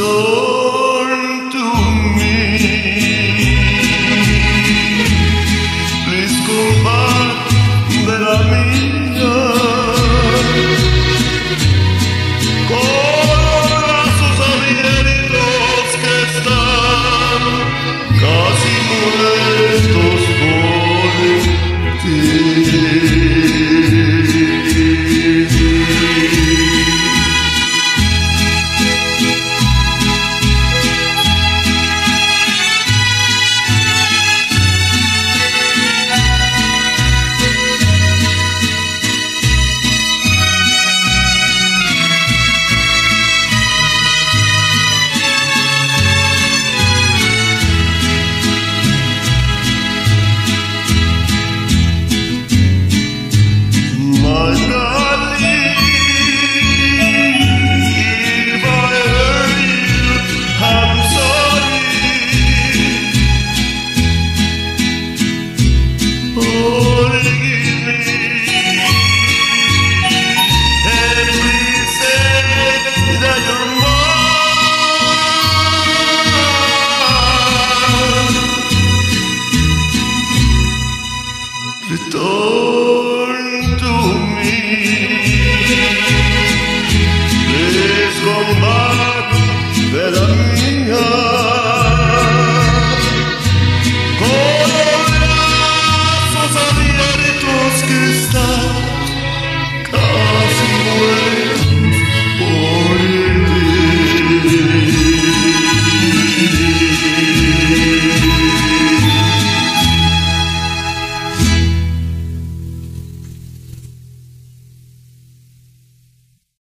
Estou done to me.